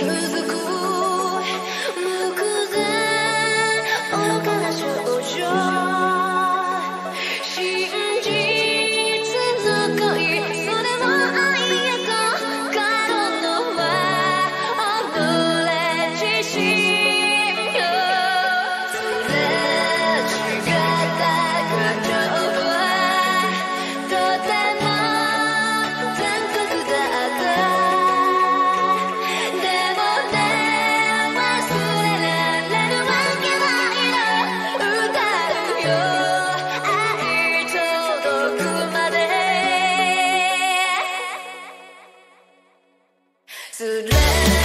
Cause the So let